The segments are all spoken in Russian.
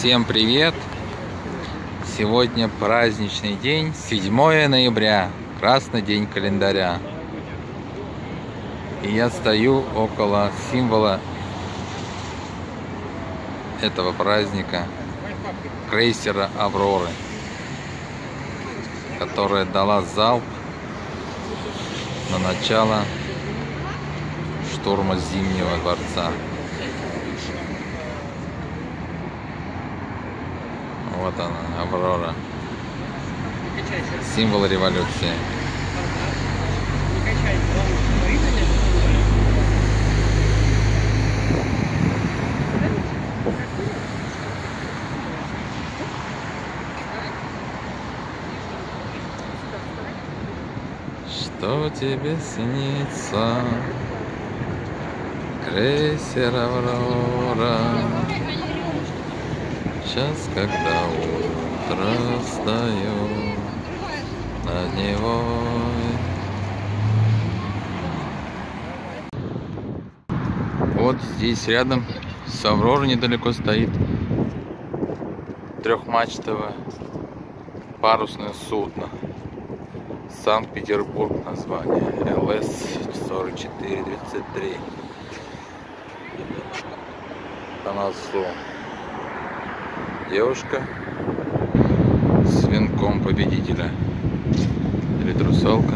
Всем привет! Сегодня праздничный день, 7 ноября, красный день календаря. И я стою около символа этого праздника, крейсера Авроры, которая дала залп на начало штурма Зимнего дворца. Вот она, Аврора. Символ революции. Что тебе снится? Крейсер Аврора. Сейчас, когда утро встаю над него. Вот здесь рядом с Авророй недалеко стоит трехмачтовое парусное судно. Санкт-Петербург название. ЛС-4433. По носу девушка с венком победителя. Или трусалка.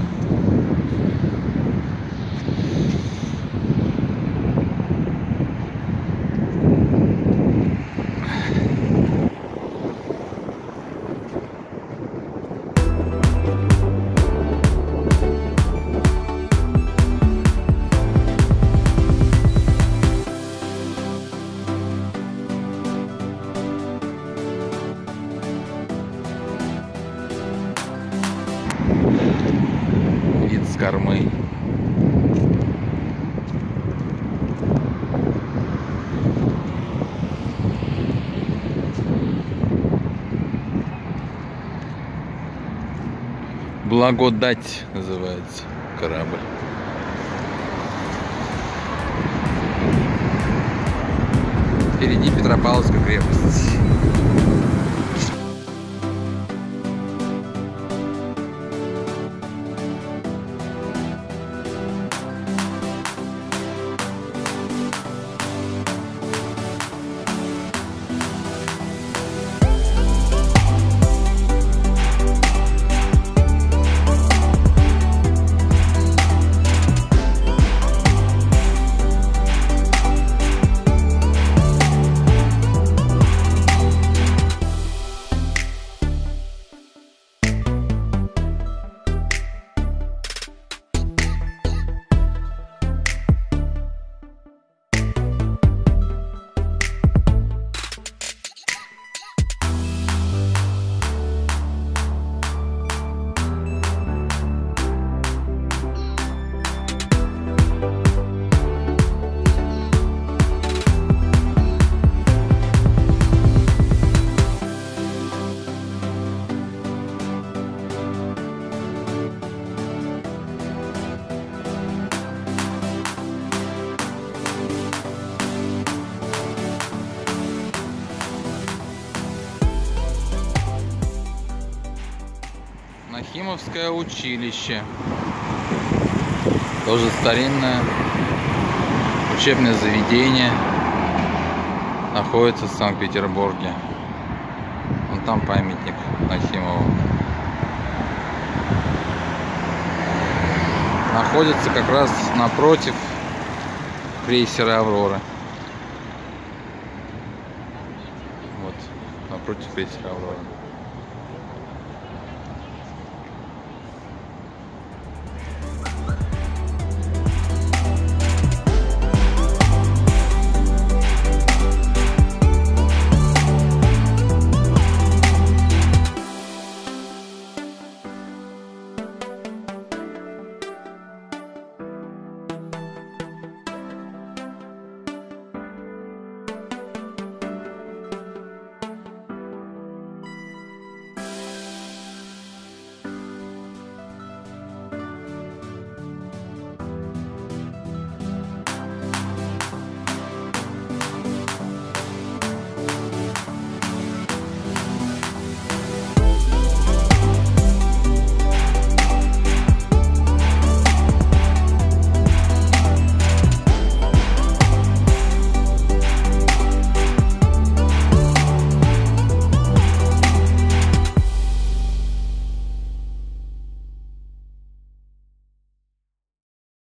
Кормы. Благодать называется корабль. Впереди Петропавловская крепость. Нахимовское училище. Тоже старинное учебное заведение. Находится в Санкт-Петербурге. Вон там памятник Нахимову. Находится как раз напротив крейсера Аврора. Вот, напротив крейсера Аврора.